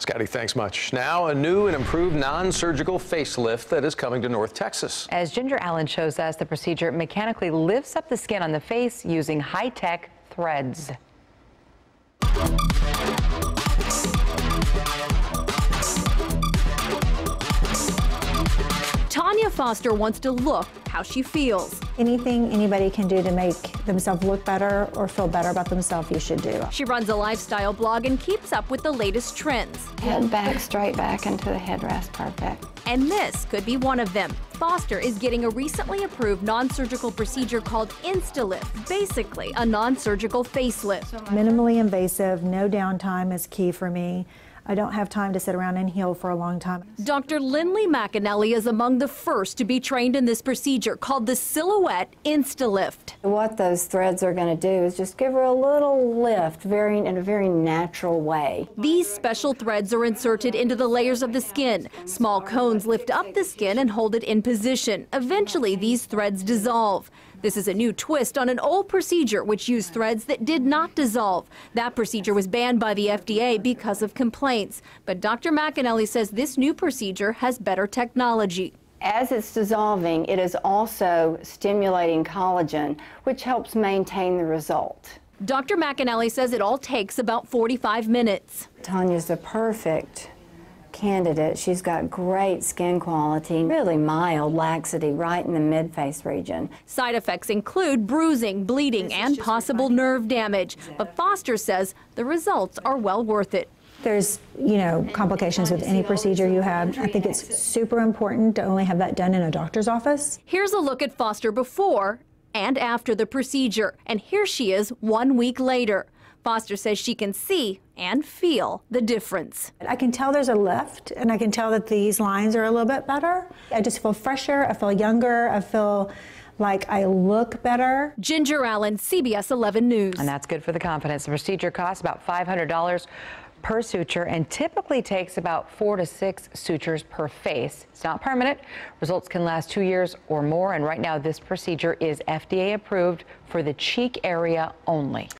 Scotty, thanks much. Now, a new and improved non surgical facelift that is coming to North Texas. As Ginger Allen shows us, the procedure mechanically lifts up the skin on the face using high tech threads. Tanya Foster wants to look how she feels. Anything anybody can do to make themselves look better or feel better about themselves, you should do. She runs a lifestyle blog and keeps up with the latest trends. Head back, straight back into the headrest, perfect. And this could be one of them. Foster is getting a recently approved non-surgical procedure called InstaLift, basically a non-surgical facelift. Minimally invasive, no downtime is key for me. I don't have time to sit around and heal for a long time. Dr. Lindley McAnally is among the first to be trained in this procedure called the Silhouette InstaLift. What those threads are going to do is just give her a little lift very in a very natural way. These special threads are inserted into the layers of the skin. Small cones lift up the skin and hold it in position. Eventually, these threads dissolve. This is a new twist on an old procedure which used threads that did not dissolve. That procedure was banned by the FDA because of complaints. But Dr. McAnally says this new procedure has better technology. As it's dissolving, it is also stimulating collagen, which helps maintain the result. Dr. McAnally says it all takes about 45 minutes. Tanya's the perfect candidate. She's got great skin quality, really mild laxity right in the mid-face region. Side effects include bruising, bleeding, and possible nerve damage. But Foster says the results are well worth it. There's, you know, complications with any procedure you have. I think it's super important to only have that done in a doctor's office. Here's a look at Foster before and after the procedure. And here she is one week later. Foster says she can see and feel the difference. I can tell there's a lift, and I can tell that these lines are a little bit better. I just feel fresher, I feel younger, I feel like I look better. Ginger Allen, CBS 11 News. And that's good for the confidence. The procedure costs about $500 per suture and typically takes about four to six sutures per face. It's not permanent. Results can last two years or more. And right now, this procedure is FDA approved for the cheek area only.